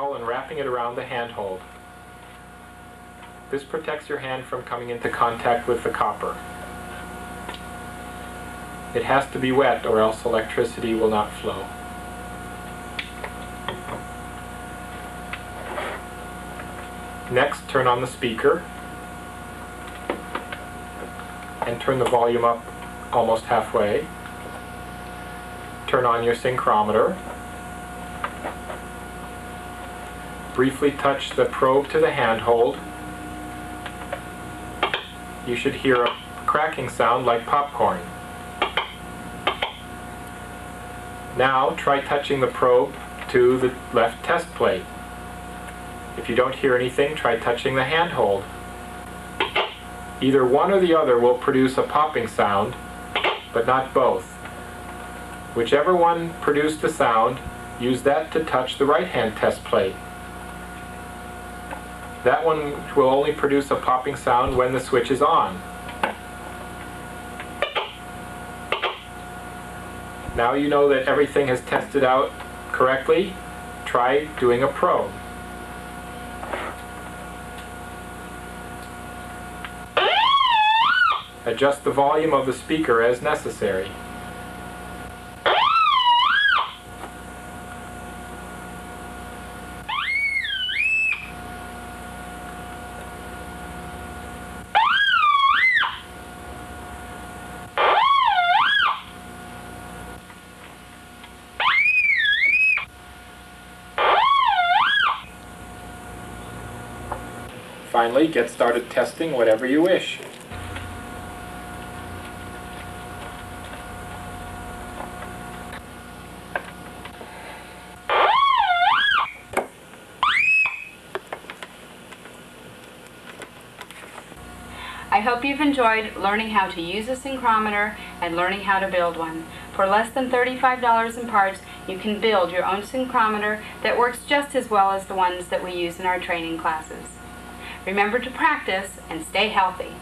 and wrapping it around the handhold. This protects your hand from coming into contact with the copper. It has to be wet or else electricity will not flow. Next, turn on the speaker and turn the volume up almost halfway. Turn on your Syncrometer. Briefly touch the probe to the handhold. You should hear a cracking sound like popcorn. Now try touching the probe to the left test plate. If you don't hear anything, try touching the handhold. Either one or the other will produce a popping sound, but not both. Whichever one produced the sound, use that to touch the right hand test plate. That one will only produce a popping sound when the switch is on. Now you know that everything has tested out correctly, try doing a probe. Adjust the volume of the speaker as necessary. Finally, get started testing whatever you wish. I hope you've enjoyed learning how to use a Syncrometer and learning how to build one. For less than $35 in parts, you can build your own Syncrometer that works just as well as the ones that we use in our training classes. Remember to practice and stay healthy.